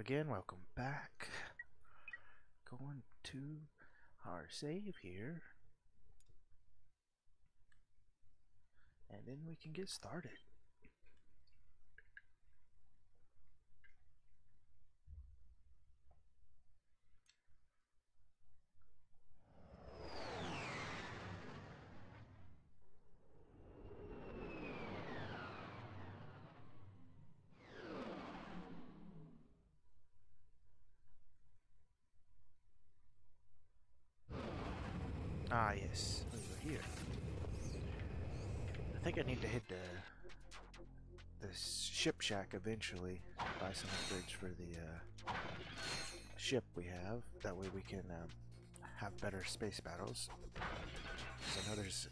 Again, welcome back. Going to our save here. And then we can get started. Ah, yes, over here. I think I need to hit the the ship shack eventually. Buy some upgrades for the uh, ship we have. That way we can um, have better space battles. I know there's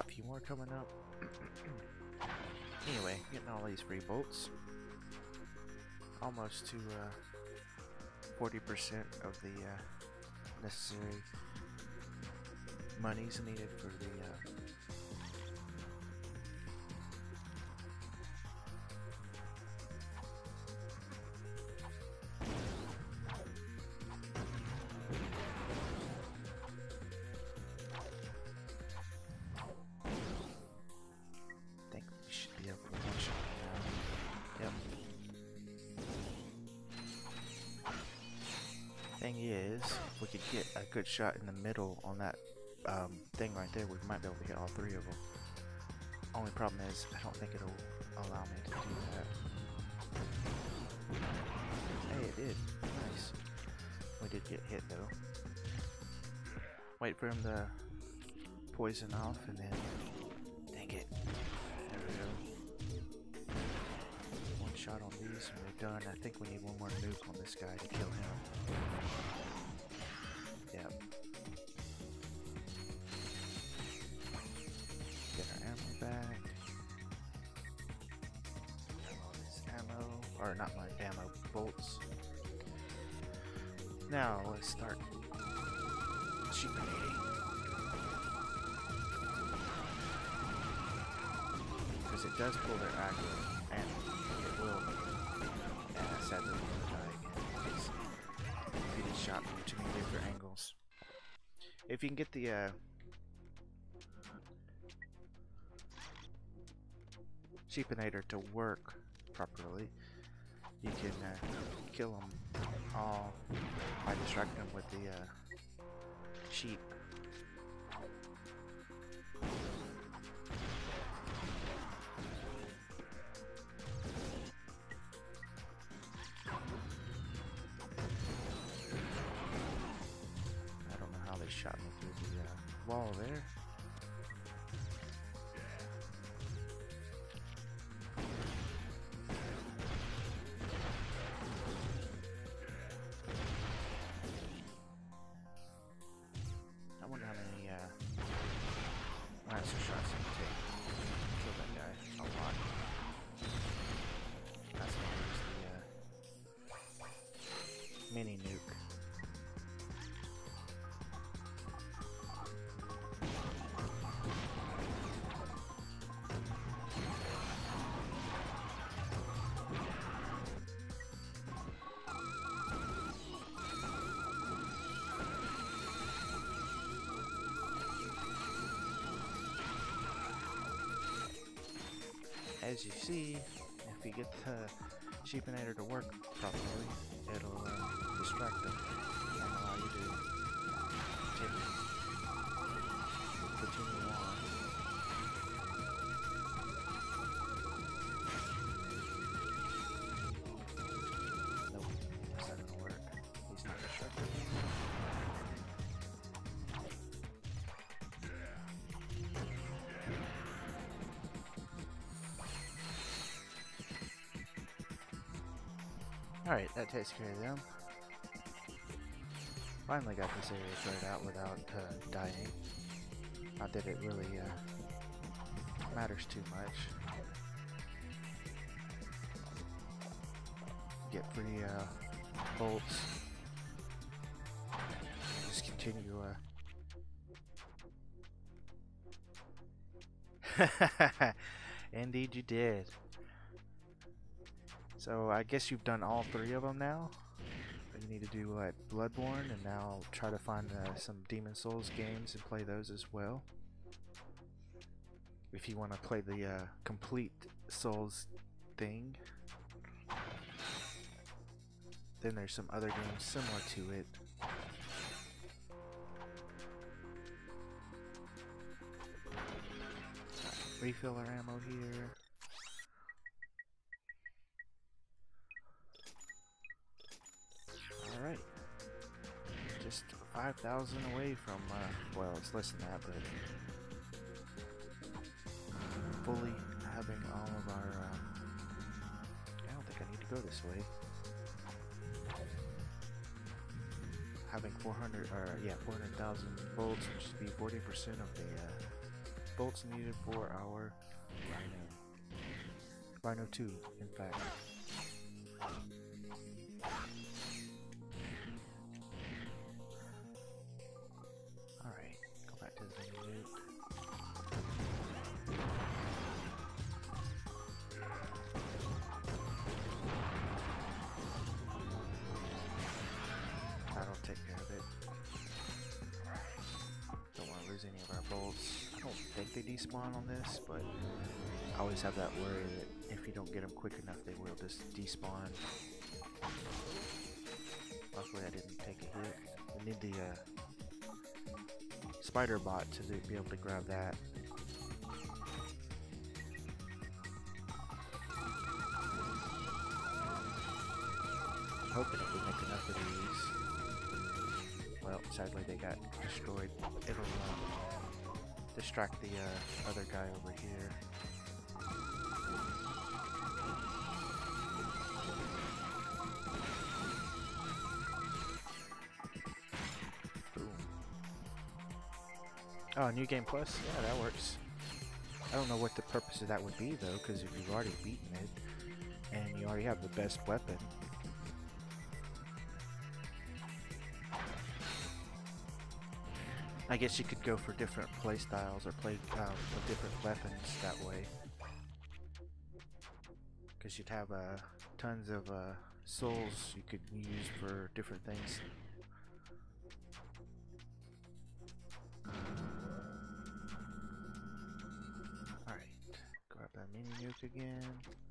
a few more coming up. anyway, getting all these free bolts. Almost to 40% uh, of the uh, necessary monies needed for the Thing is, if we could get a good shot in the middle on that um, thing right there, we might be able to hit all three of them. Only problem is, I don't think it'll allow me to do that. Hey, it did. Nice. We did get hit though. Wait for him to poison off and then... these and we're done. I think we need one more nuke on this guy to kill him. Yep. Get our ammo back. Ammo, or not my ammo, bolts. Now let's start sheepinating. Because it does pull their aggro, If you can get the uh, sheepinator to work properly, you can uh, kill them all by distracting them with the uh, sheep. Mini nuke. As you see, if you get the sheepinator to work properly, it'll uh, distract them. And allow you to continue, continue Alright, that takes care of them. Finally got this area cleared out without uh, dying. Not that it really uh, matters too much. Get free uh, bolts. Just continue. Uh... Indeed, you did. So I guess you've done all three of them now. You need to do what Bloodborne, and now try to find uh, some Demon's Souls games and play those as well. If you want to play the uh, complete Souls thing, then there's some other games similar to it. Refill our ammo here. 5,000 away from, uh, well, it's less than that, but fully having all of our, um, I don't think I need to go this way. Having 400, or yeah, 400,000 bolts, which would be 40% of the uh, bolts needed for our Rhino. Rhino 2, in fact. Always have that worry that if you don't get them quick enough, they will just despawn. Luckily, I didn't take a hit. Need the uh, spider bot to be able to grab that. Oh, New Game Plus? Yeah, that works. I don't know what the purpose of that would be though, because if you've already beaten it, and you already have the best weapon, I guess you could go for different playstyles or play um, with different weapons that way. Because you'd have uh, tons of uh, souls you could use for different things. Again.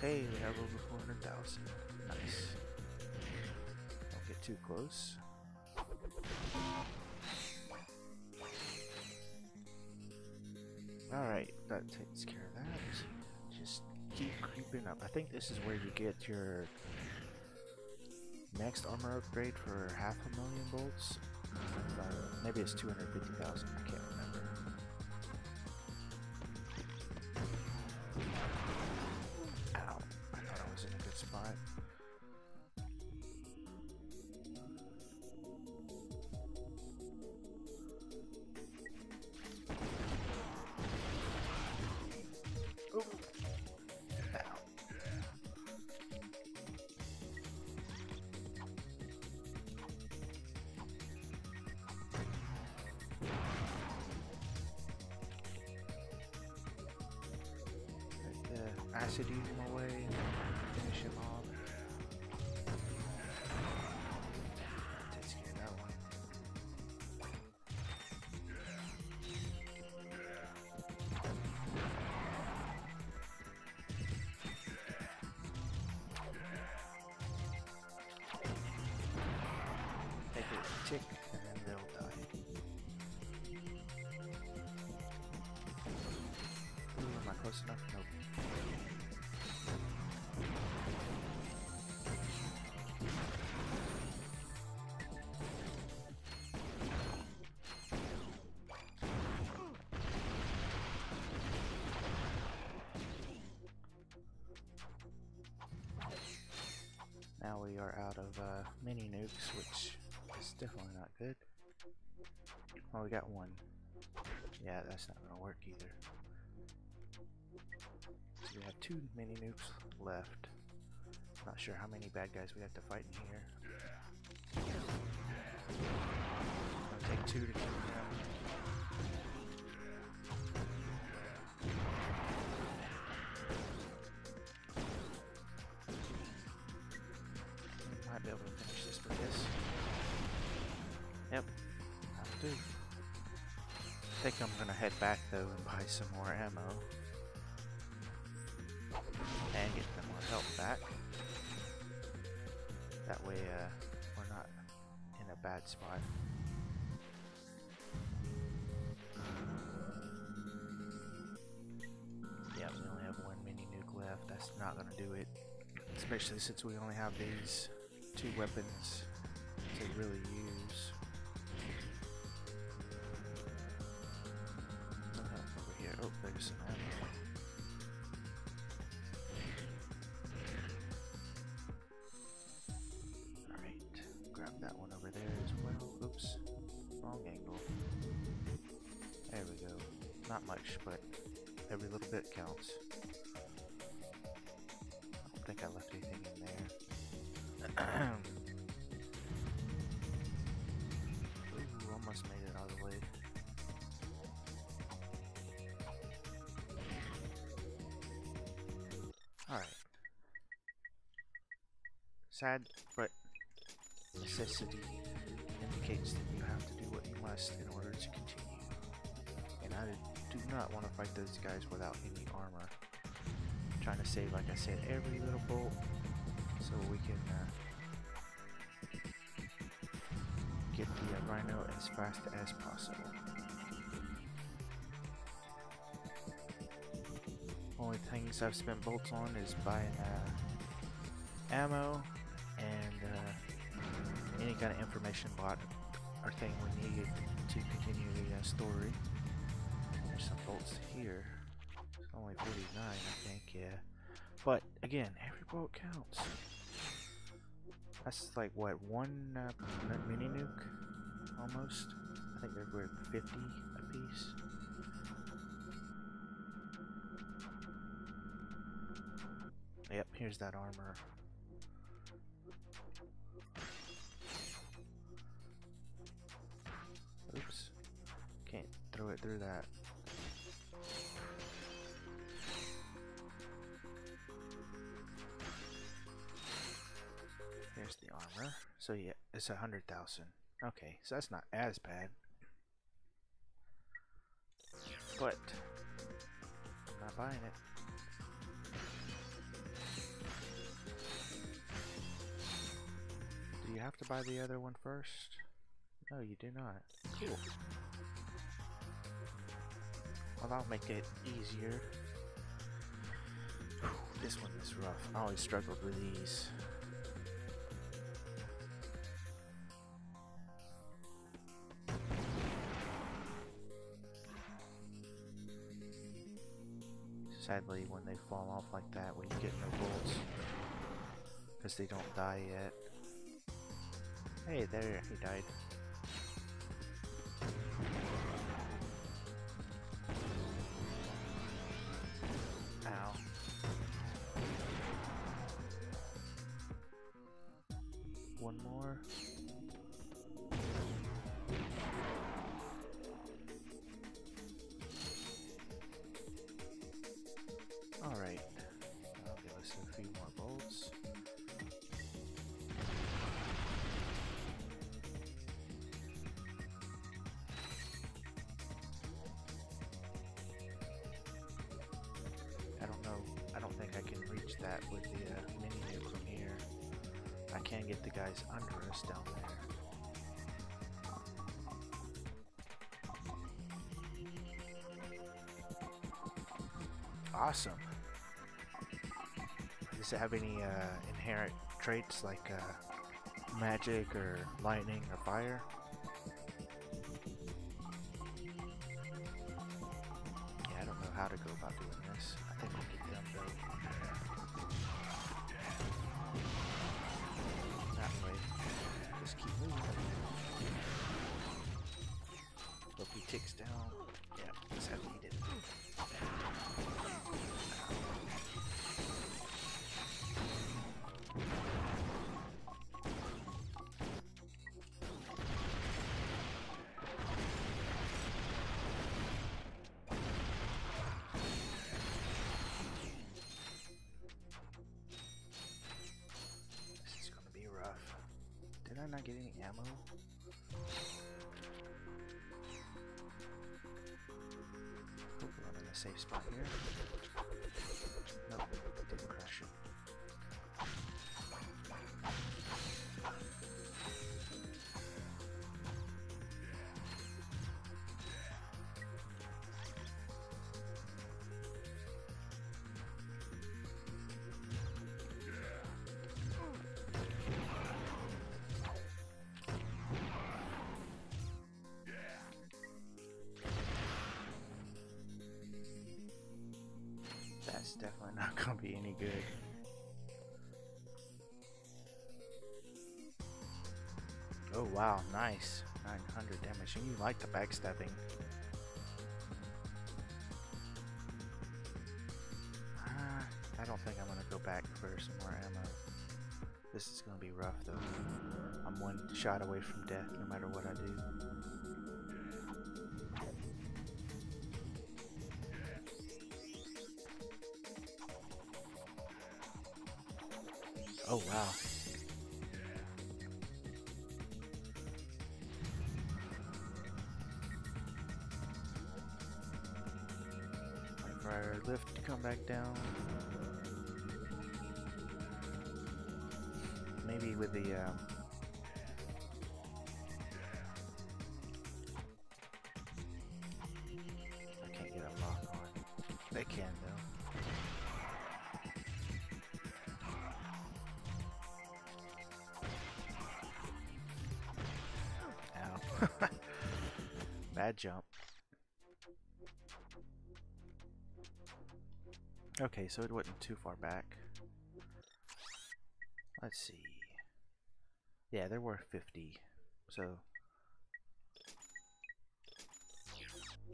Hey, we have over 400,000 Nice. Don't get too close. Alright, that takes care of that. Just keep creeping up. I think this is where you get your next armor upgrade for half a million bolts. Uh, maybe it's 250,000, I can't remember. close enough? Nope. Now we are out of uh, mini nukes, which is definitely not good. Well, we got one. Yeah, that's not gonna work either. So we have two mini nukes left. Not sure how many bad guys we have to fight in here. It'll take two to kill them. Might be able to finish this with this. Yep, have to. I think I'm gonna head back though and buy some more ammo. Health back. That way uh, we're not in a bad spot. Yeah, we only have one mini nuke left. That's not gonna do it. Especially since we only have these two weapons to really use. Bit counts. I don't think I left anything in there. Ooh, almost made it all the way. Alright. Sad, but necessity indicates that you have to do what you must in order to continue. And I do not want to fight those guys without any armor. I'm trying to save, like I said, every little bolt so we can uh, get the uh, rhino as fast as possible. Only things I've spent bolts on is buying uh, ammo and uh, any kind of information bot or thing we need to continue the uh, story. Here. It's only 49, I think, yeah. But again, every bolt counts. That's like what one uh, mini nuke, almost. I think they're worth 50 a piece. Yep, here's that armor. Oops. Can't throw it through that. So yeah, it's a hundred thousand. Okay, so that's not as bad. But I'm not buying it. Do you have to buy the other one first? No, you do not. Cool. Well, that'll make it easier. Whew, this one is rough. I always struggled with these. Sadly, when they fall off like that, we get no bolts. Because they don't die yet. Hey, there, he died. Awesome. Does it have any uh, inherent traits like uh, magic or lightning or fire? Definitely not gonna be any good. Oh wow, nice. 900 damage. And you like the backstabbing. Ah, I don't think I'm gonna go back for some more ammo. This is gonna be rough though. I'm one shot away from death no matter what I do. Lift to come back down. Maybe with the um, I can't get a lock on. They can though. Ow. Bad jump. Okay, so it wasn't too far back. Let's see. Yeah, there were 50. So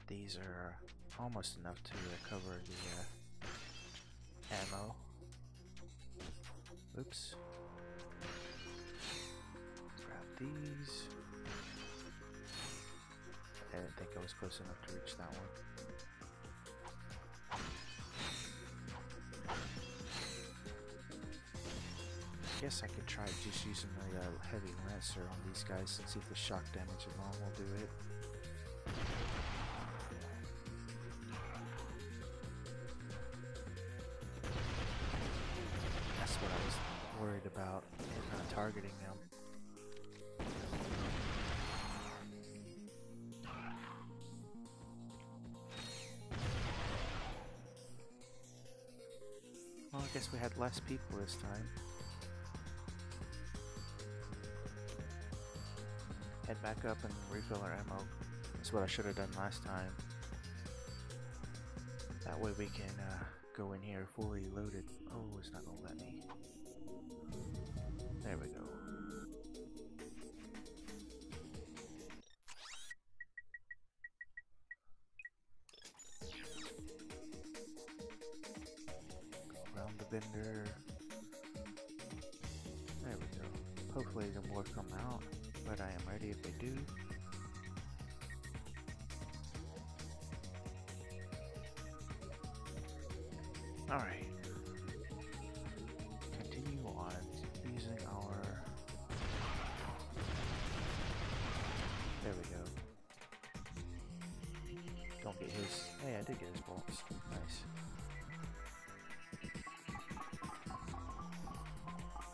these are almost enough to uh, cover the uh, ammo. Oops. Grab these. I didn't think I was close enough to reach that one. I guess I could try just using the uh, heavy lancer on these guys and see if the shock damage alone will do it. That's what I was worried about, uh, targeting them. Well, I guess we had less people this time. Back up and refill our ammo. That's what I should have done last time. That way we can uh, go in here fully loaded. Oh, it's not gonna let me. Alright. Continue on using our... There we go. Don't get his... Hey, I did get his bolts. Nice.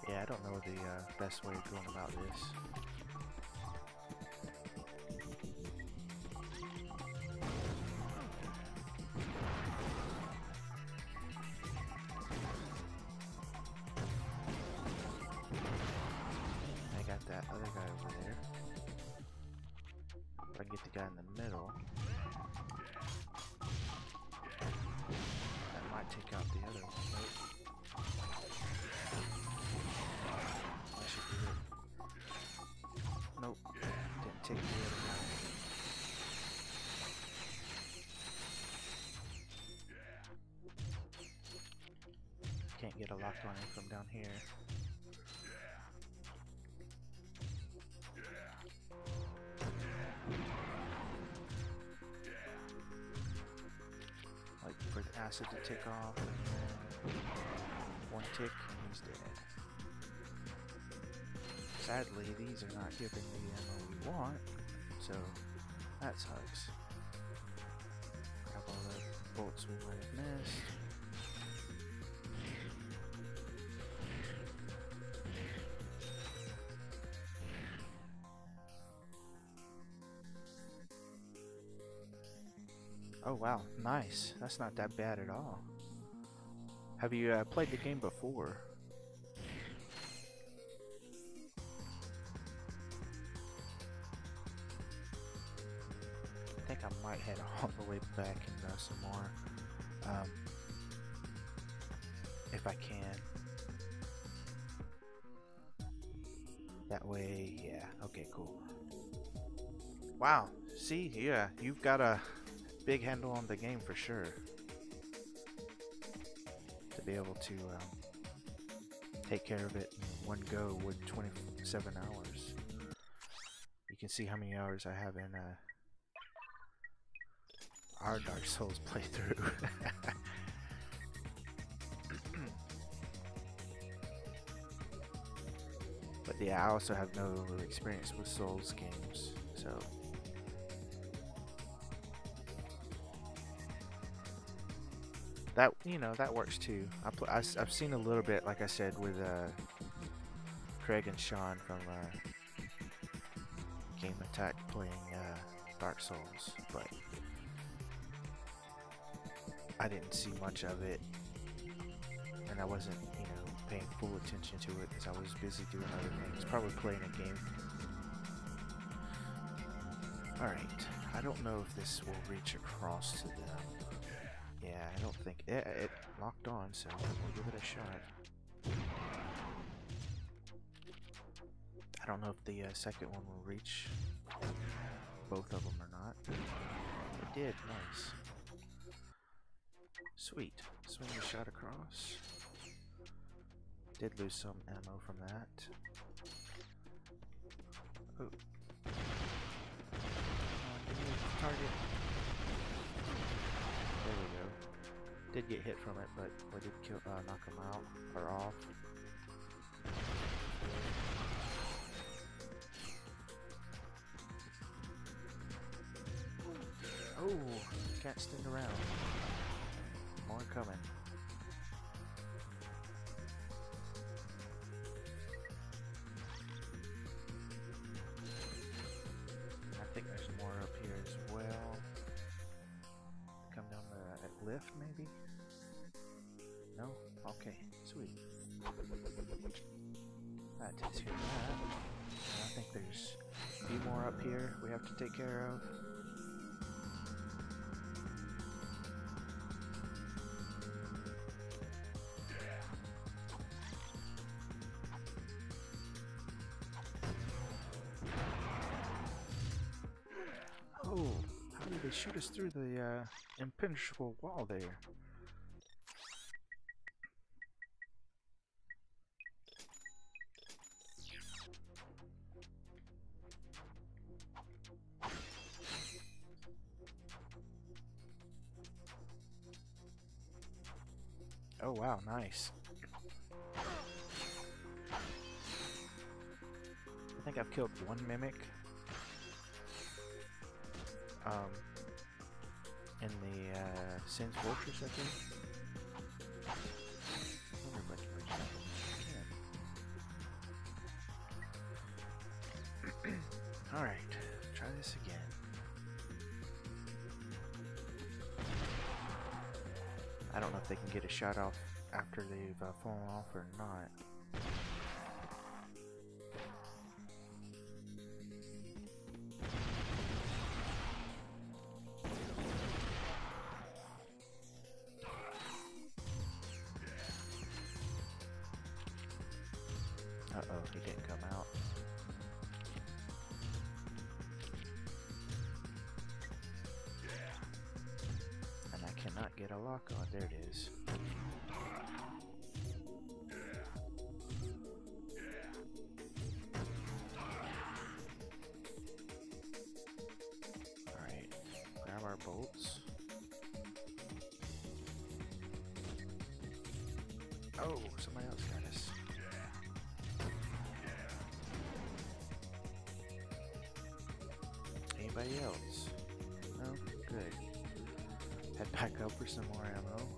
Yeah, I don't know the uh, best way of going about this. For the to tick off, one tick and he's dead. Sadly, these are not giving the ammo we want, so that sucks. Grab all the bullets we might have missed. Oh wow, nice. That's not that bad at all. Have you uh, played the game before? I think I might head all the way back and uh, some more. Um, if I can. That way, yeah. Okay, cool. Wow. See, yeah, you've got a big handle on the game for sure. To be able to um, take care of it in one go with 27 hours. You can see how many hours I have in uh, our Dark Souls playthrough. but yeah, I also have no experience with Souls games, so that you know that works too. I pl- I, have seen a little bit, like I said, with uh, Craig and Sean from uh, Game Attack playing uh, Dark Souls, but I didn't see much of it, and I wasn't, you know, paying full attention to it because I was busy doing other things, probably playing a game. All right, I don't know if this will reach across to them. Think it, it locked on, so we'll give it a shot. I don't know if the uh, second one will reach both of them or not. It did, nice. Sweet. Swing the shot across. Did lose some ammo from that. Oh. target. Did get hit from it, but we did kill, uh, knock him out or off. Oh, can't stand around. More coming. Have to take care of. Oh, how did they shoot us through the uh, impenetrable wall there? Wow, nice. I think I've killed one mimic um, in the uh, Sen's Fortress, I think. Alright, try this again. I don't know if they can get a shot off after they've uh, fallen off or not. Oh, somebody else got us. Anybody else? No? Good. Head back up for some more ammo.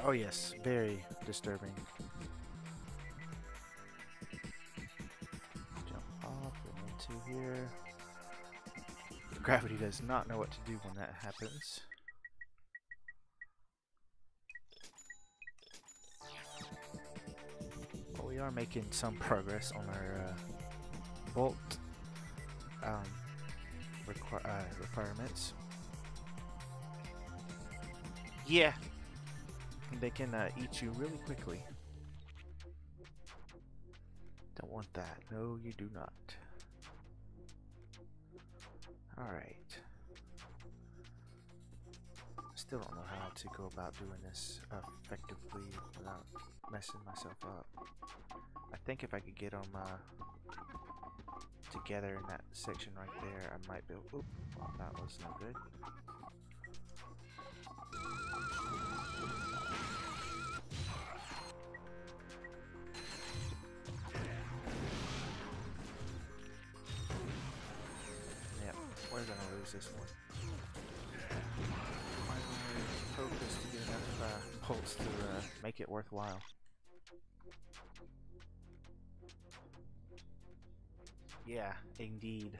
Oh yes, very disturbing. Gravity does not know what to do when that happens. Well, we are making some progress on our uh, bolt um, uh, requirements. Yeah, they can uh, eat you really quickly. Don't want that. No, you do not. Alright. Still don't know how to go about doing this effectively without messing myself up. I think if I could get them uh, together in that section right there, I might be able... Oop, that was no good. Lose this one. Hope is to get enough uh, bolts to uh, make it worthwhile. Yeah, indeed.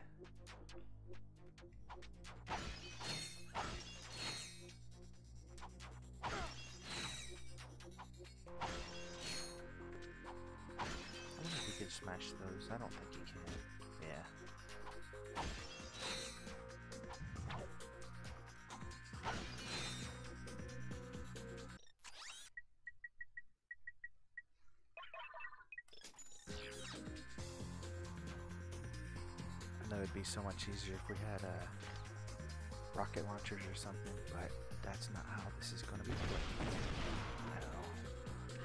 So much easier if we had uh, rocket launchers or something, but that's not how this is going to be. No.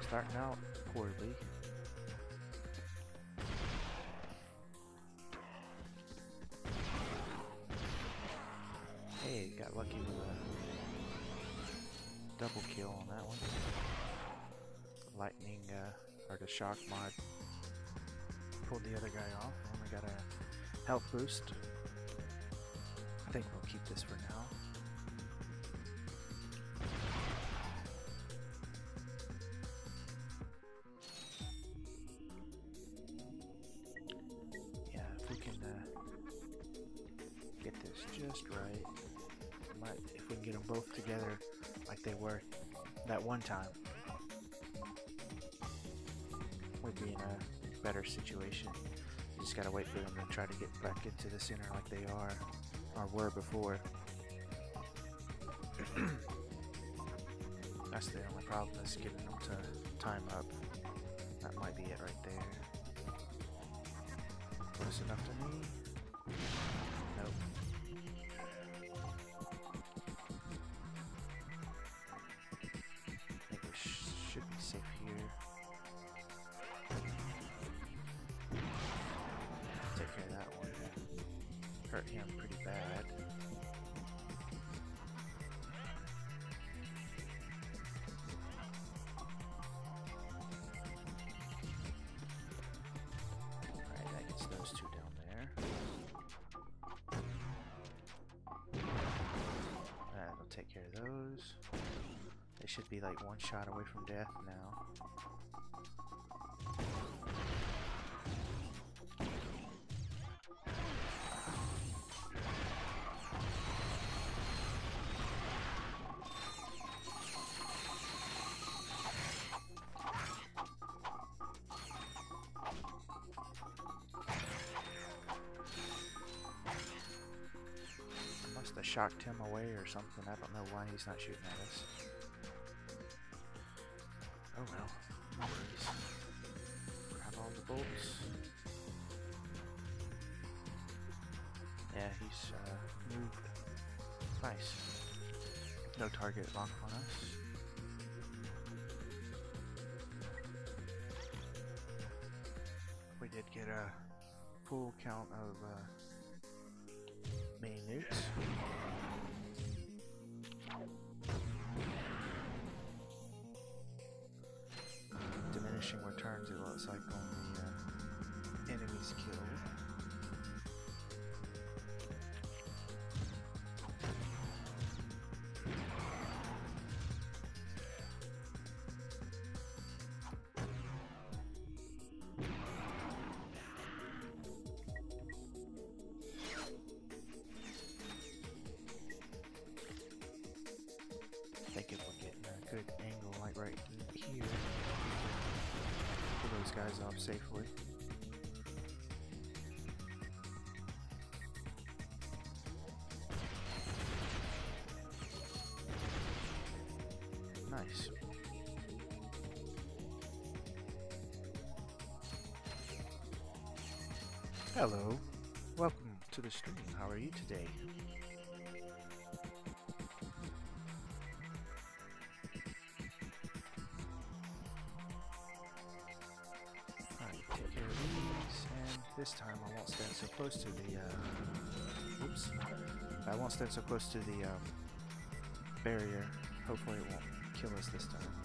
Starting out poorly. Hey, got lucky with a double kill on that one. Lightning, uh, or the shock mod pulled the other guy off. Only got a health boost. I think we'll keep this for now. Yeah, if we can uh, get this just right, might if we can get them both together like they were that one time, we'd be in a better situation. Just gotta wait for them to try to get back into the center like they are or were before. That's the only problem is getting them to time up. That might be it right there. Close enough to me? Of those. They should be like one shot away from death now. Shocked him away or something. I don't know why he's not shooting at us. Oh well. No worries. Grab all the bolts. Yeah, he's uh, moved. Nice. No target lock on us. We did get a full count of uh, main nukes. Right here. Pull those guys off safely. This time I won't stand so close to the, uh, oops. I won't stand so close to the, um, barrier. Hopefully it won't kill us this time.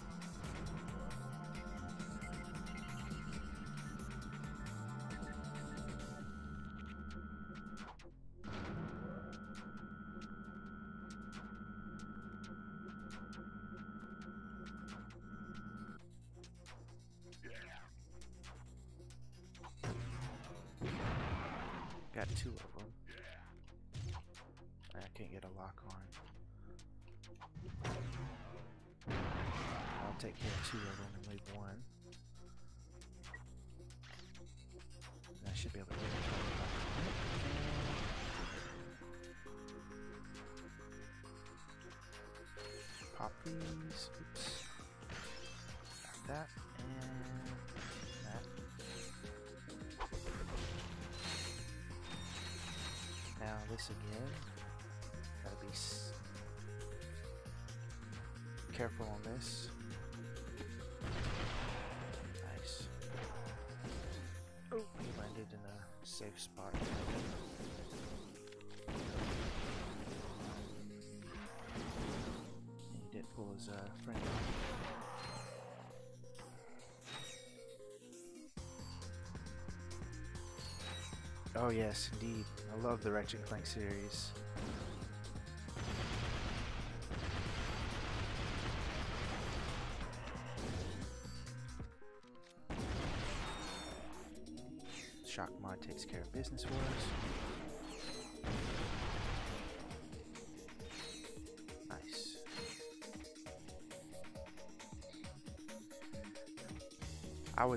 Careful on this. Nice. Oh, he landed in a safe spot. He did pull his uh, friend off. Oh yes, indeed. I love the Ratchet Clank series.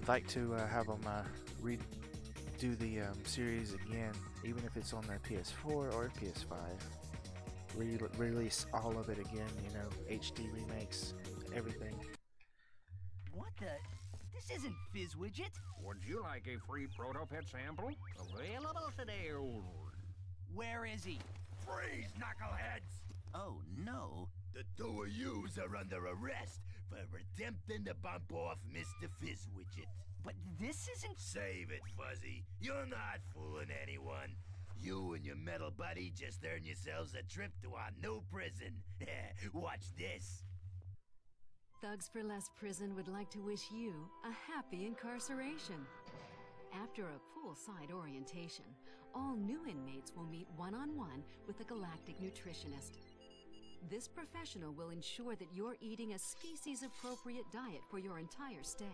Would like to uh, have them uh, read do the um, series again, even if it's on the PS4 or PS5. Re- release all of it again, you know, HD remakes, everything. What the? This isn't Fizzwidget. Would you like a free Protopet sample? Available today. Where is he? Freeze, knuckleheads! Oh no. The two of yous are under arrest for attempting to bump off Mr. Fizzwidget. But this isn't. Save it, Fuzzy. You're not fooling anyone. You and your metal buddy just earned yourselves a trip to our new prison. Watch this. Thugs for Less Prison would like to wish you a happy incarceration. After a poolside orientation, all new inmates will meet one on one with a galactic nutritionist. This professional will ensure that you're eating a species appropriate diet for your entire stay.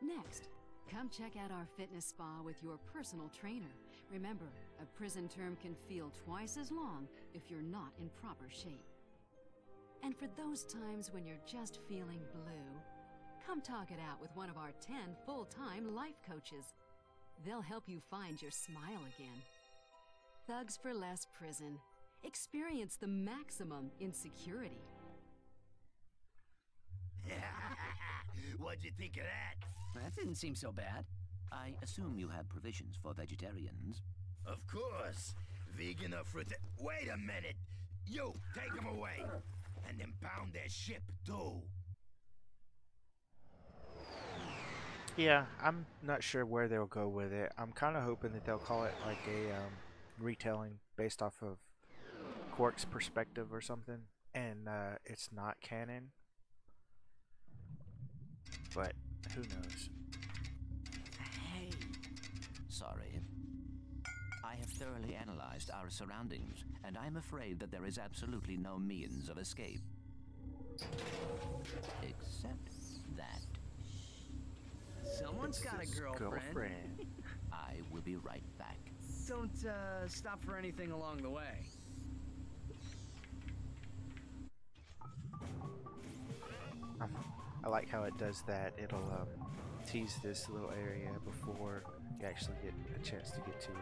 Next, come check out our fitness spa with your personal trainer. Remember, a prison term can feel twice as long if you're not in proper shape. And for those times when you're just feeling blue, come talk it out with one of our 10 full time life coaches. They'll help you find your smile again. Thugs for Less Prison. Experience the maximum in security. What'd you think of that? That didn't seem so bad. I assume you have provisions for vegetarians. Of course. Vegan or fruit. Wait a minute. You, take them away. And impound their ship, too. Yeah, I'm not sure where they'll go with it. I'm kind of hoping that they'll call it like a um, retelling based off of Qwark's perspective or something, and uh, it's not canon. But who knows? Hey. Sorry. I have thoroughly analyzed our surroundings, and I'm afraid that there is absolutely no means of escape. Except that Someone's got a girlfriend. girlfriend. I will be right back. Don't uh, stop for anything along the way. Um, I like how it does that. It'll um, tease this little area before you actually get a chance to get to it.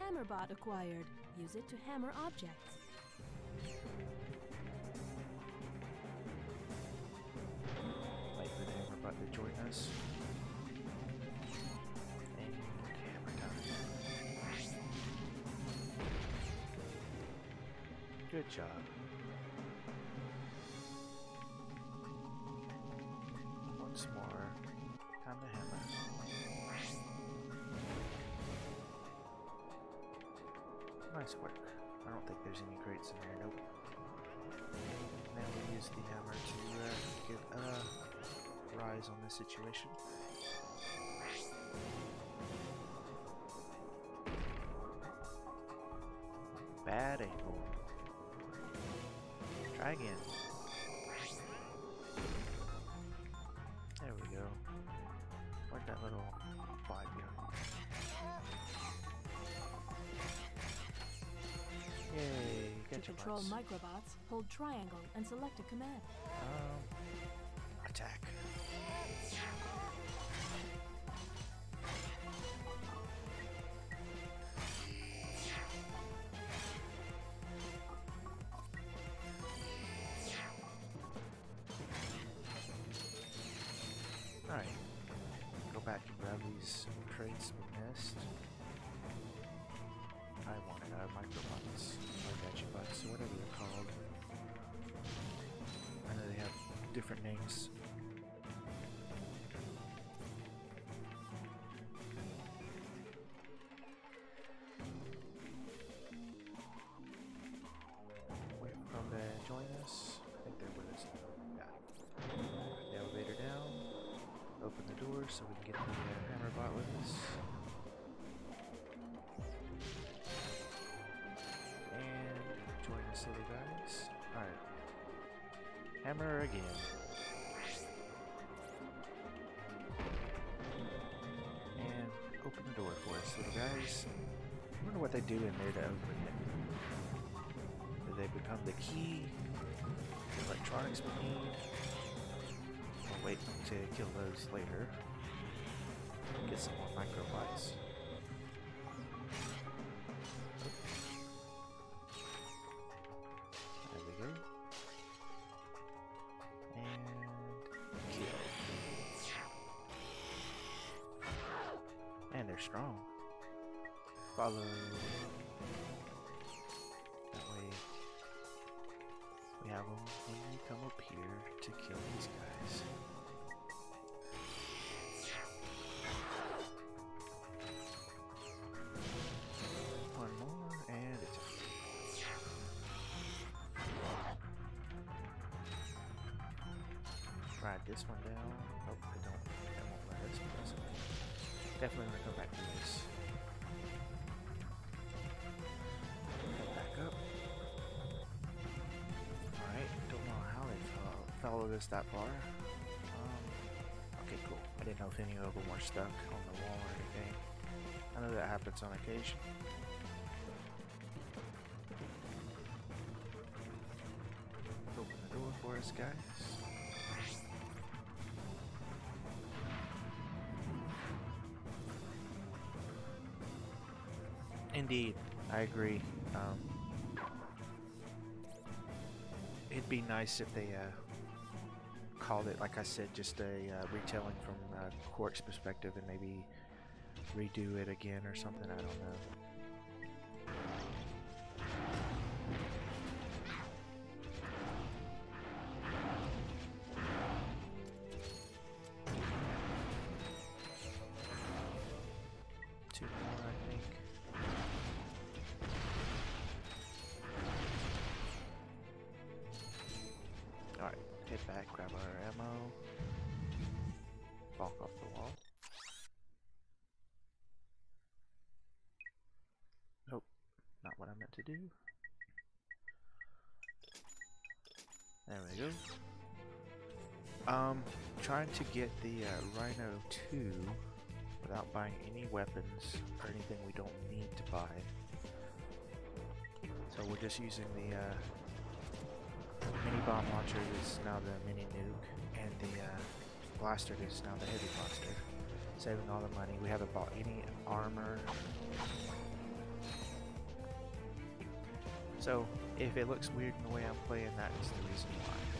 Hammerbot acquired. Use it to hammer objects. Wait for the hammer bot to join us. Job. Once more. Time to hammer. Nice work. I don't think there's any crates in there, nope. Now we use the hammer to uh, a rise on this situation. Try again. There we go. Where'd that little bot go? Yay, To control bots. microbots, hold triangle and select a command. Um, different names. Wait for them to join us. I think they're with us now. Yeah. The elevator down. Open the door so we can get the uh, hammer bot with us. And join us, little guys. Alright. Hammer again. Do in there to open it. Do they become the key? The electronics we need? We'll wait to kill those later. Get some more microbots. There this one down. Oh, they don't. They won't let us. that's okay. Definitely gonna go back to this. Back up. Alright, don't know how they follow, followed us that far. Um, okay, cool. I didn't know if any of them were stuck on the wall or anything. I know that happens on occasion. Open the door for us, guys. Indeed, I agree. Um, it'd be nice if they uh, called it, like I said, just a uh, retelling from uh, Qwark's perspective and maybe redo it again or something. I don't know. To get the uh, RYNO 2 without buying any weapons or anything we don't need to buy. So we're just using the uh, mini bomb launcher is now the mini nuke, and the uh, blaster is now the heavy blaster. Saving all the money. We haven't bought any armor. So if it looks weird in the way I'm playing, that is the reason why.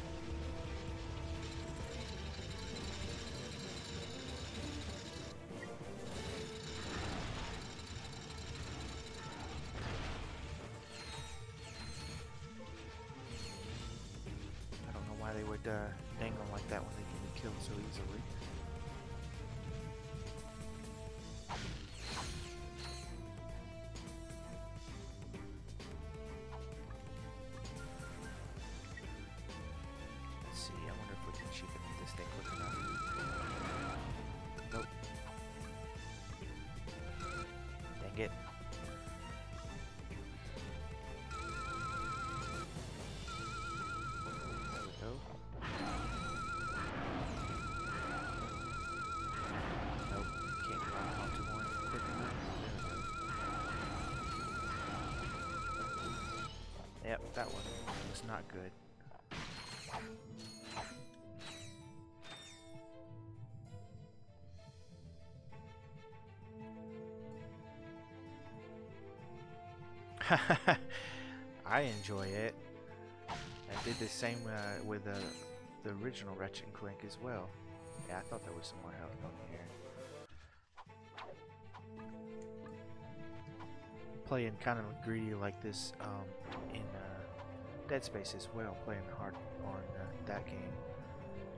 That one was not good. I enjoy it. I did the same uh, with uh, the original Ratchet and Clank as well. Yeah, I thought there was some more health on here. Playing kind of greedy like this um, in uh, Dead Space as well, playing hard on uh, that game,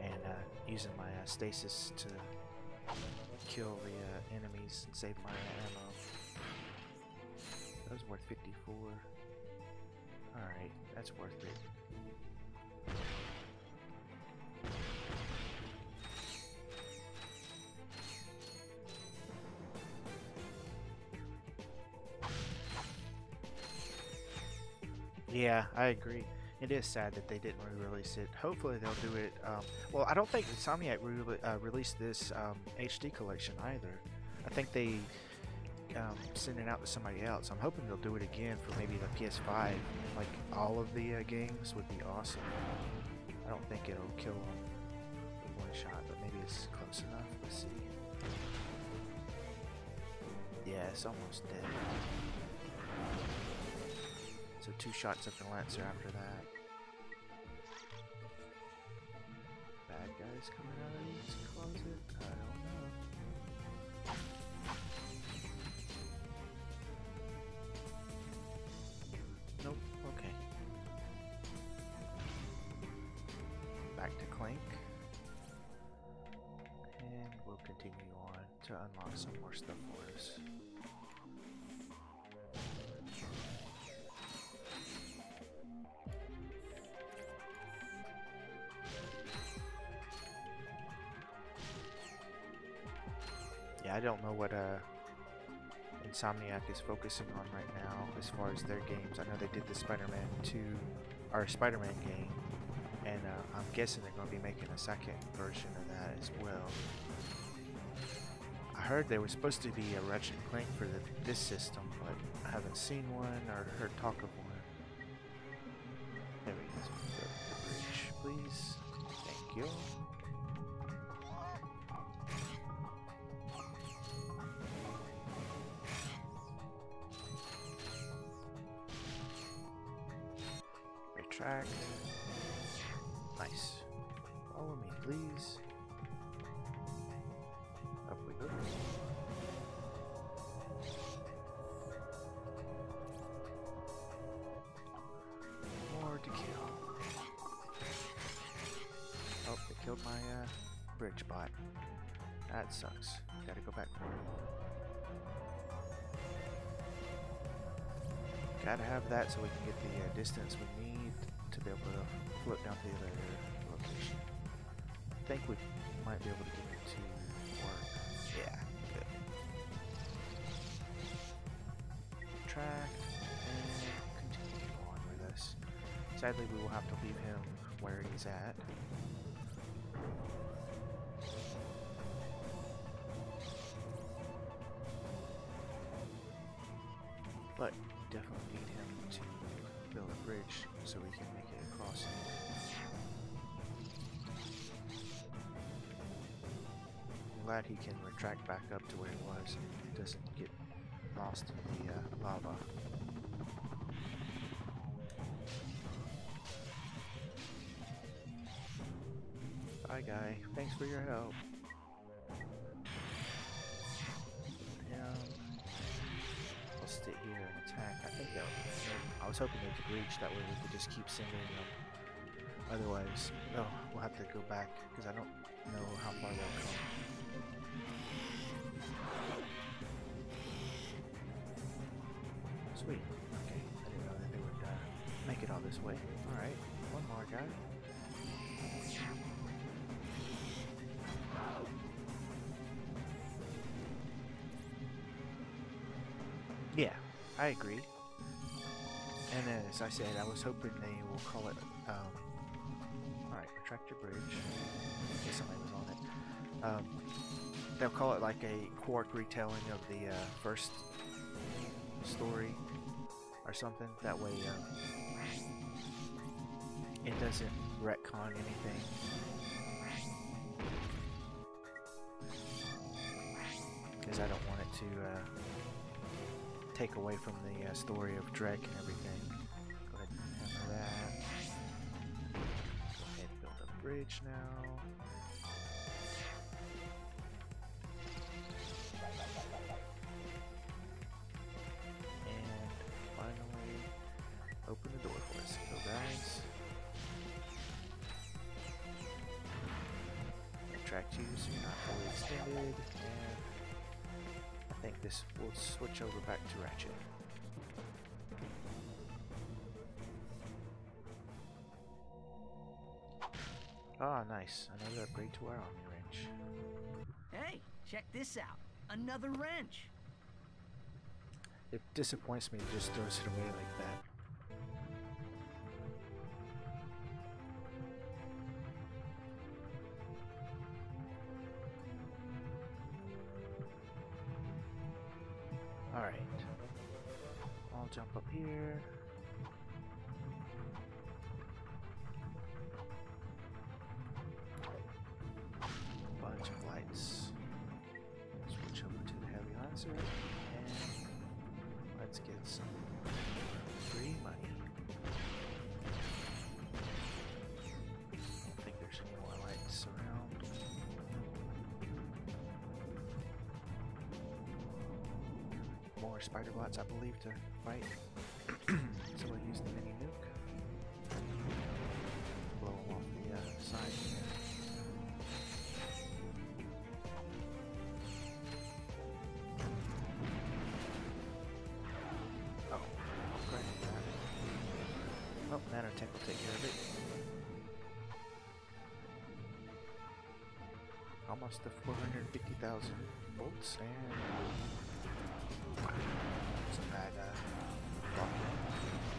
and uh, using my uh, stasis to kill the uh, enemies and save my ammo. That was worth 54. Alright, that's worth it. Yeah, I agree. It is sad that they didn't re-release it. Hopefully they'll do it. Um, well, I don't think Insomniac re- uh, released this um, HD collection either. I think they um, sent it out to somebody else. I'm hoping they'll do it again for maybe the PS5. Like all of the uh, games would be awesome. I don't think it'll kill them with one shot, but maybe it's close enough. Let's see. Yeah, it's almost dead. So two shots at the Lancer after that. Bad guys coming out of this closet? I don't know. Nope, okay. Back to Clank. And we'll continue on to unlock some more stuff for us. I don't know what uh, Insomniac is focusing on right now as far as their games. I know they did the Spider-Man 2 or Spider-Man game, and uh, I'm guessing they're going to be making a second version of that as well. I heard there was supposed to be a Ratchet Clank for the, this system, but I haven't seen one or heard talk of one. There we go. Please. Thank you. Gotta have that so we can get the uh, distance we need to be able to float down to the other location. I think we might be able to get it to work. Yeah, good. Track and continue on with us. Sadly, we will have to leave him where he's at. But definitely need him to build a bridge so we can make it across. I'm glad he can retract back up to where he was and doesn't get lost in the uh, lava. Bye, guy. Thanks for your help. Was hoping they could reach. That way we could just keep sending them. Otherwise, no, we'll have to go back because I don't know how far they'll come. Sweet. Okay, I didn't know that they would uh, make it all this way. All right, one more guy. Yeah, I agree. And as I said, I was hoping they will call it. Um, Alright, Tractor bridge. Guess somebody was on it. Um, they'll call it like a Qwark retelling of the uh, first story or something. That way, um, it doesn't retcon anything. Because I don't want it to. Uh, take away from the uh, story of Drek and everything. Go ahead and hammer that. Go ahead and build a bridge now. Switch over back to Ratchet. Ah, nice. Another upgrade to our OmniWrench. Hey, check this out. Another wrench. It disappoints me it just throws it away like that. Jump up here. Spider bots, I believe, to fight. so we'll use the mini nuke. Blow them off the uh, side here. Oh, great. Oh, nanotech will take care of it. Almost the 450,000 volts and it's a bad uh, lock-in.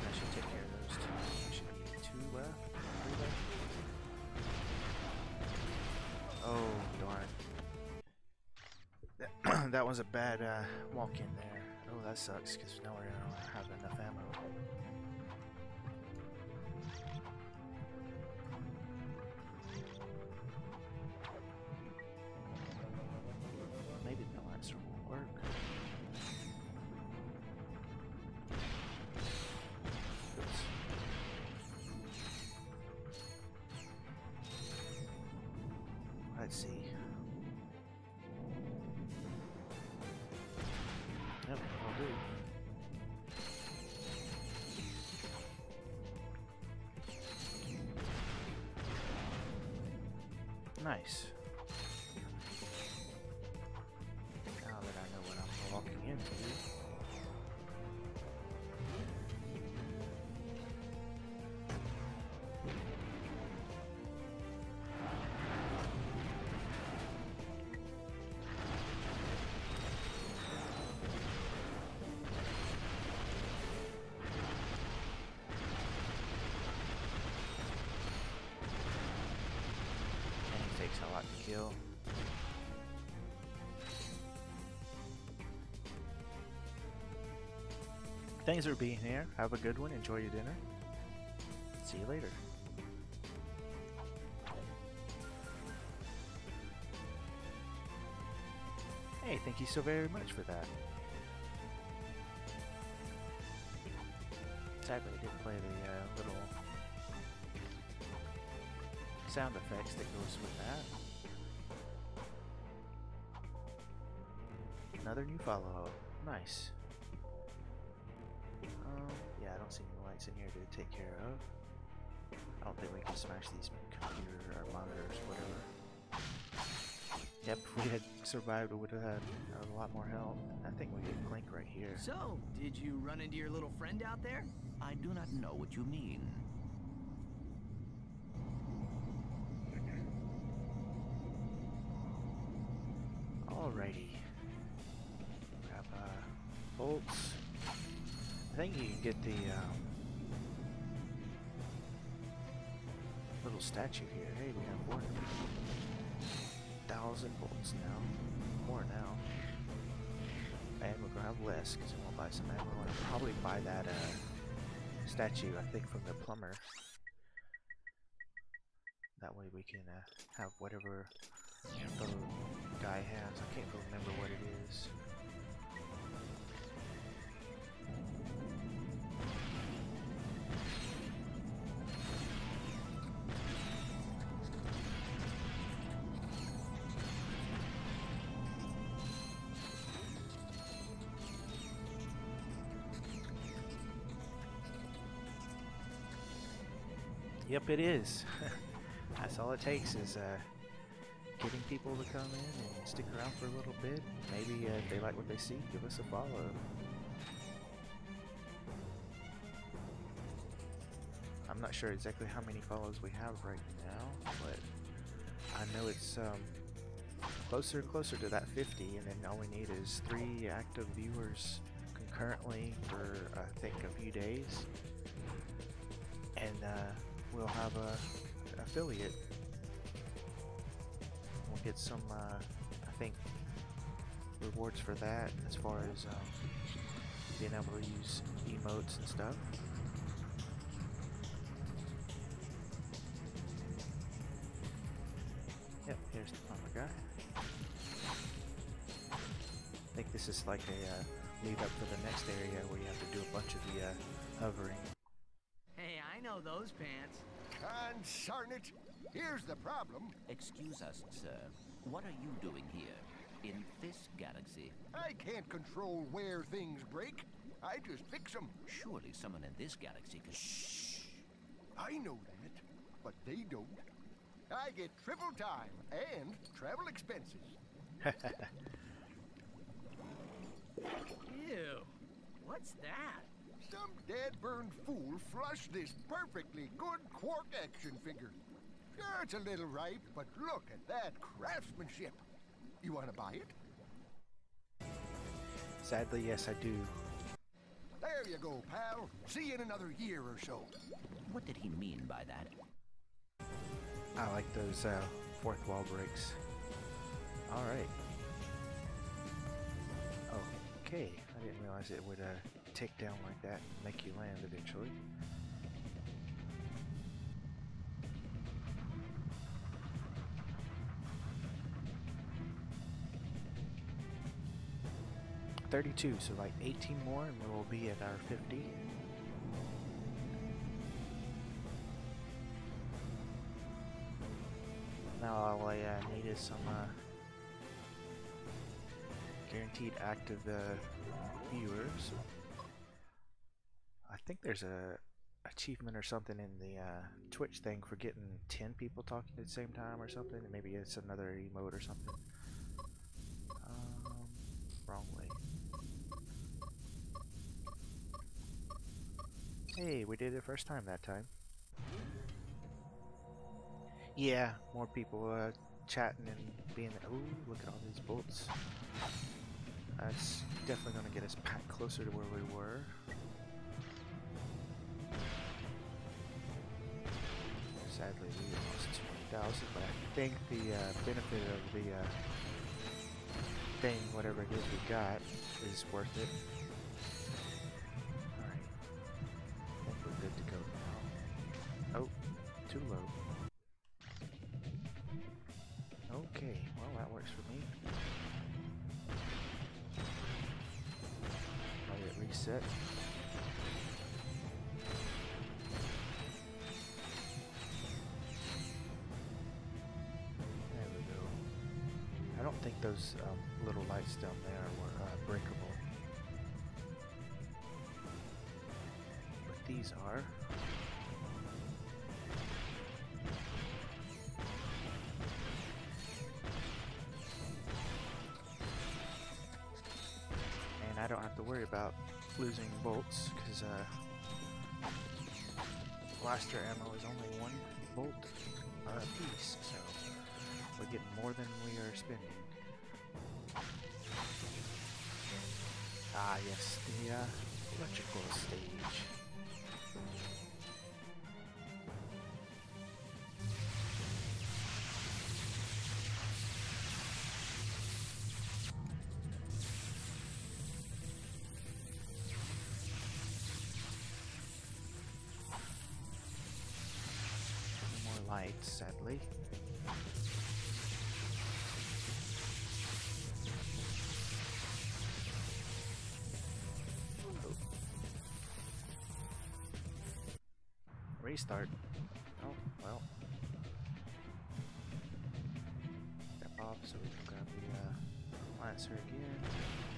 That should take care of those two. Should be two left, three left. Oh darn! That, that was a bad uh, walk-in there. Oh, that sucks because now we kill. Thanks for being here. Have a good one. Enjoy your dinner. See you later. Hey, thank you so very much for that. Sadly, I didn't play the uh, little sound effects that goes with that. Another new follow. Up. Nice. Um, yeah, I don't see any lights in here to take care of. I don't think we can smash these computer or monitors, whatever. Yep, if we had survived, we would have had a lot more help. I think we get Clank right here. So, did you run into your little friend out there? I do not know what you mean. Alrighty. Statue here. Hey, we have one thousand bolts now. More now. Gonna have less because we'll buy some ammo. And I'll probably buy that uh, statue, I think, from the plumber. That way we can uh, have whatever the guy has. I can't remember what it is. Yep, it is. That's all it takes is uh, getting people to come in and stick around for a little bit. Maybe uh, if they like what they see, give us a follow. I'm not sure exactly how many follows we have right now, but I know it's um, closer and closer to that 50, and then all we need is three active viewers concurrently for I think a few days, and uh, we'll have a affiliate. We'll get some, uh, I think, rewards for that as far as um, being able to use emotes and stuff. Yep, here's the plumber guy. I think this is like a uh, lead up to the next area where you have to do a bunch of the uh, hovering. Hey, I know those pants. Consarn it! Here's the problem. Excuse us, sir. What are you doing here? In this galaxy? I can't control where things break. I just fix them. Surely someone in this galaxy can. Shh! I know that, but they don't. I get triple time and travel expenses. Ew. What's that? Some dead-burned fool flushed this perfectly good Qwark action figure. Sure, it's a little ripe, but look at that craftsmanship. You want to buy it? Sadly, yes, I do. There you go, pal. See you in another year or so. What did he mean by that? I like those uh, fourth wall breaks. All right. Okay, I didn't realize it would uh, tick down like that and make you land eventually. Thirty-two, so like eighteen more, and we'll be at our fifty. Now all I uh, need is some uh, guaranteed active uh, viewers. I think there's a achievement or something in the uh, Twitch thing for getting 10 people talking at the same time or something. Maybe it's another emote or something. Um, wrong way. Hey, we did it first time that time. Yeah, more people uh, chatting and being. Ooh, look at all these bolts. That's definitely going to get us back closer to where we were. Sadly, we lost 20 thousand, but I think the uh, benefit of the uh, thing, whatever it is we got, is worth it. Losing bolts because uh, blaster ammo is only one bolt a piece, so we're getting more than we are spending. Ah, yes, the uh, electrical stage. Lights, sadly. Restart. Oh, well. Step off so we can grab the uh, Lancer again.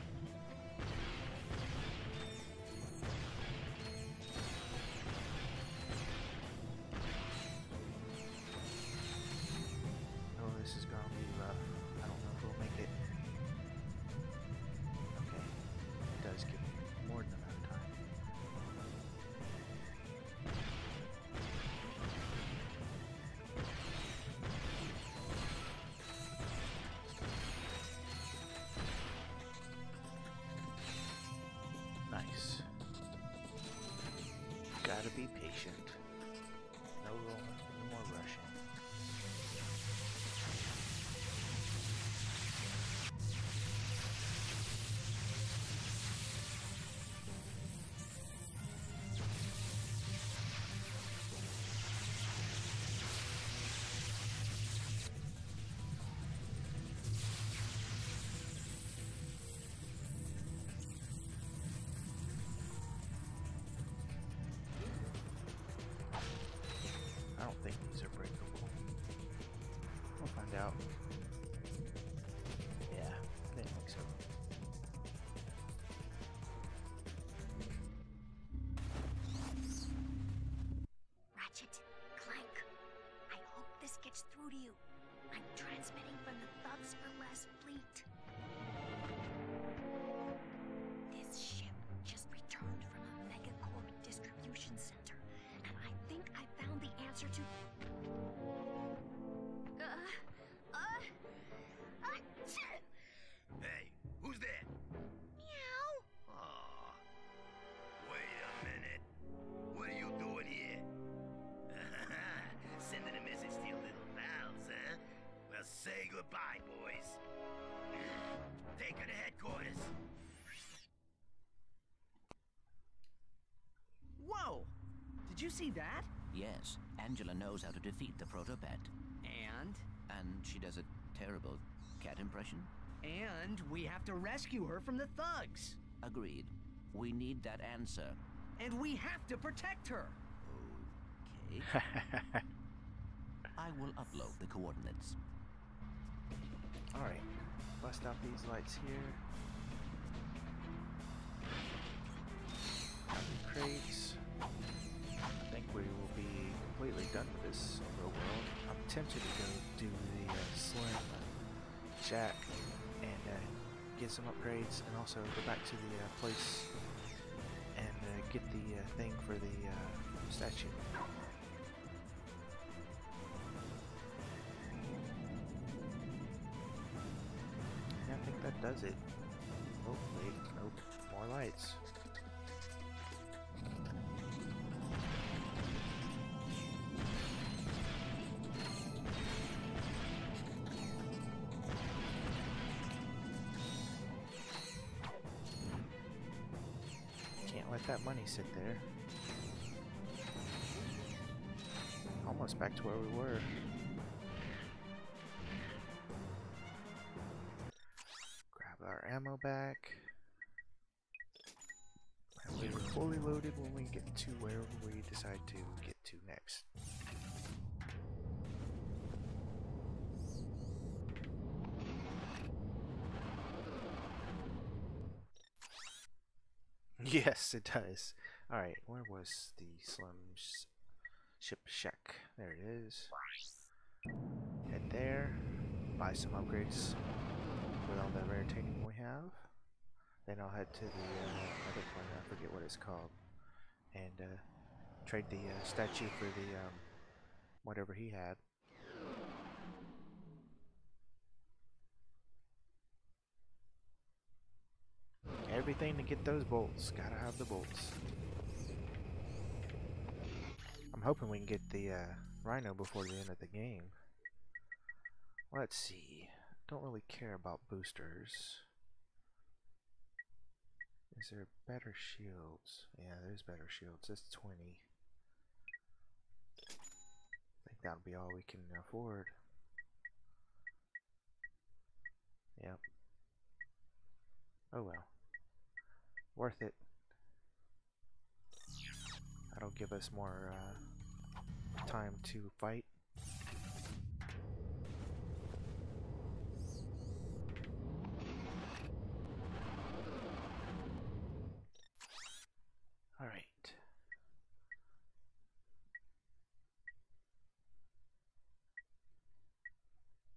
Out. Yeah, I didn't think so. Ratchet, Clank, I hope this gets through to you. I'm transmitting from the Thugs for Less see that? Yes, Angela knows how to defeat the Protopet. And? And she does a terrible cat impression? And we have to rescue her from the thugs. Agreed. We need that answer. And we have to protect her. Okay. I will upload the coordinates. Alright, bust out these lights here. Crates. Completely done with this. I'm tempted to go do the uh, Slim Shack and uh, get some upgrades and also go back to the uh, place and uh, get the uh, thing for the uh, statue. I think that does it. Oh, wait, nope. More lights. That money sit there. Almost back to where we were. Grab our ammo back. And we are fully loaded when we get to wherever we decide to get to next. Yes, it does. Alright, where was the slums ship shack? There it is. Head there, buy some upgrades with all the rare titanium we have. Then I'll head to the uh, other one, I forget what it's called, and uh, trade the uh, statue for the um, whatever he had. Everything to get those bolts. Gotta have the bolts. I'm hoping we can get the uh, RYNO before the end of the game. Let's see. Don't really care about boosters. Is there better shields? Yeah, there's better shields. It's 20. I think that'll be all we can afford. Yep. Oh well. Worth it. That'll give us more uh, time to fight. Alright.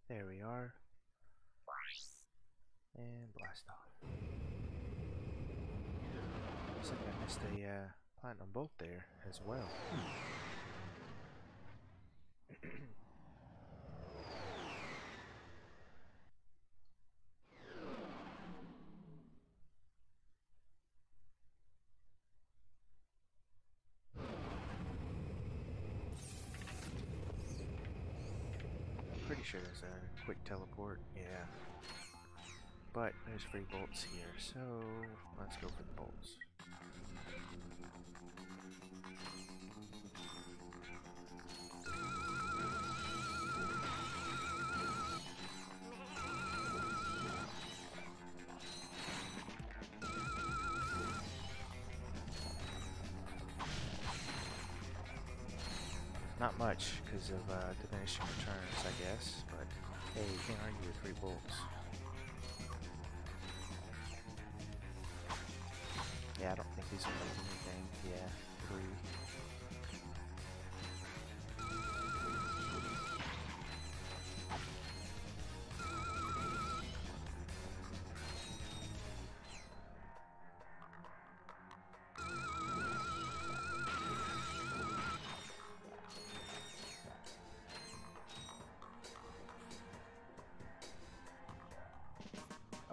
There we are. And blast off. Looks like I missed a uh, platinum bolt there as well. Pretty sure there's a quick teleport, yeah. But there's free bolts here, so let's go for the bolts. Diminishing returns, I guess, but hey, you can't argue with three bolts.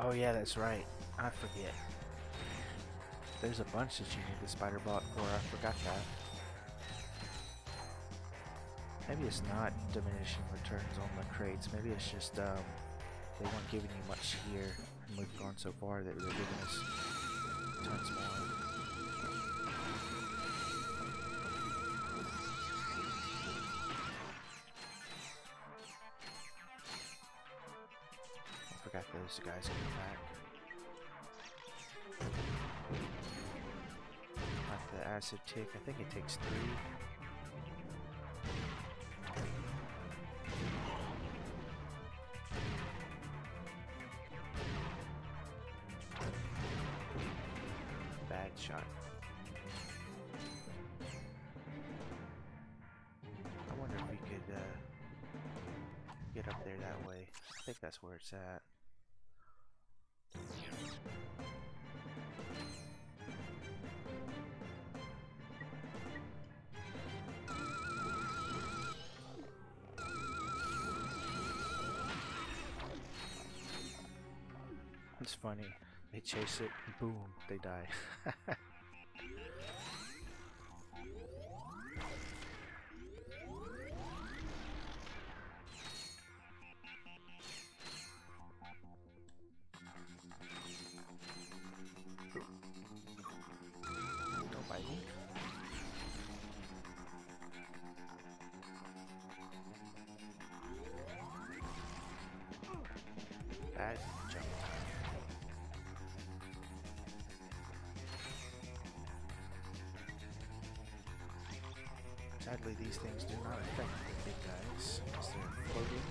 Oh yeah, that's right. I forget. There's a bunch that you need the spider bot for. I forgot that. Maybe it's not diminishing returns on the crates. Maybe it's just um, they weren't giving you much here, and we've gone so far that they're giving us tons more. I think it takes three. Bad shot. I wonder if we could uh, get up there that way. I think that's where it's at. Funny. They chase it, boom, they die. Sadly, these things do not affect the big guys because they're floating.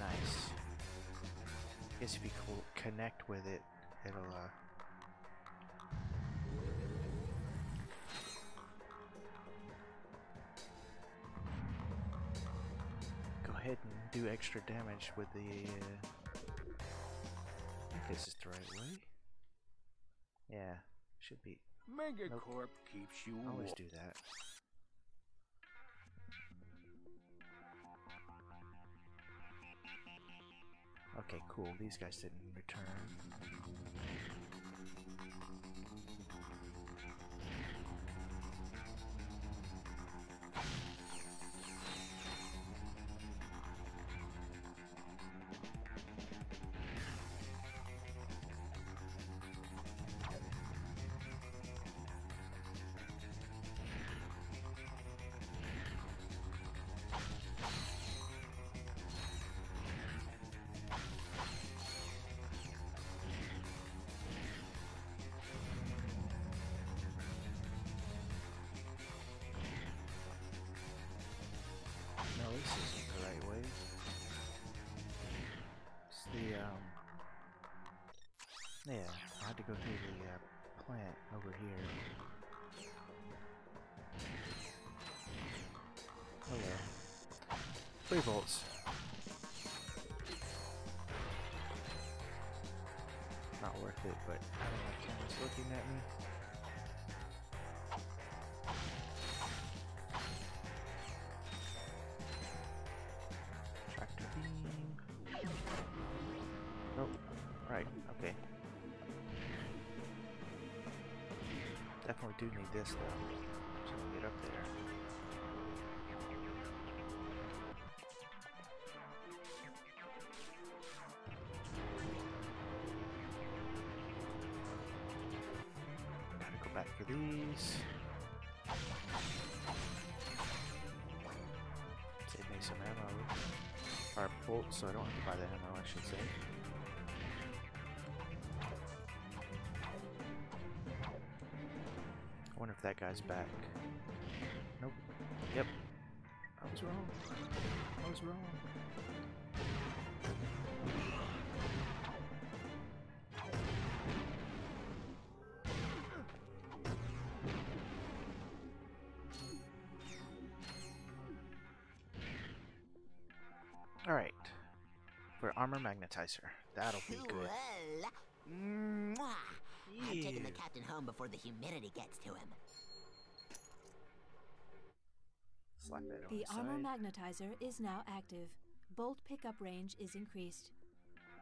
Nice. Guess if you co- connect with it, it'll uh, ahead and do extra damage with the. Uh, I think this is the right way. Yeah, should be. Megacorp keeps you Always do that. Okay, cool. These guys didn't return. Yeah, I had to go through the uh, plant over here. Hello. Three volts. Not worth it, but I don't know if looking at me. Do need this though. So get up there. Gotta go back for these. Save me some ammo. Or bolts, so I don't have to buy the ammo, I should say. Wonder if that guy's back. Nope. Yep. I was wrong. I was wrong. Alright. For armor magnetizer. That'll be good. Well, mwah. I'm taking the captain home before the humidity gets to him. Slap that on The the armor magnetizer is now active. Bolt pickup range is increased.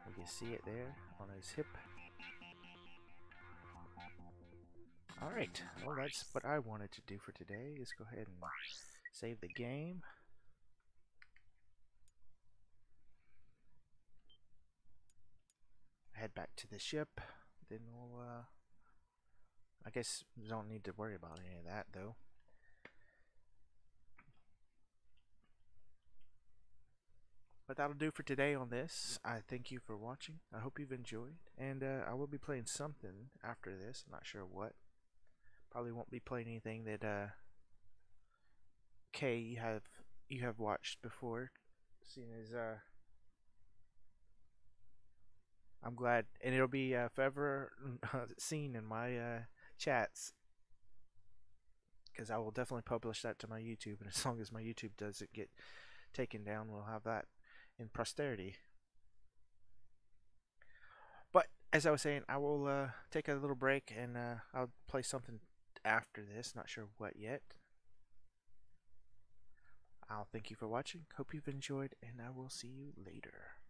You can see it there on his hip. Alright, well that's what I wanted to do for today, is go ahead and save the game. Head back to the ship, then we'll, uh, I guess we don't need to worry about any of that though. But that'll do for today on this. I thank you for watching. I hope you've enjoyed. And uh, I will be playing something after this. I'm not sure what. Probably won't be playing anything that uh, Kay you have you have watched before. Seeing as uh, I'm glad, and it'll be uh, forever seen in my uh, chats. Because I will definitely publish that to my YouTube, and as long as my YouTube doesn't get taken down, we'll have that in posterity. But as I was saying, I will uh, take a little break and uh, I'll play something after this. Not sure what yet. I'll thank you for watching. Hope you've enjoyed, and I will see you later.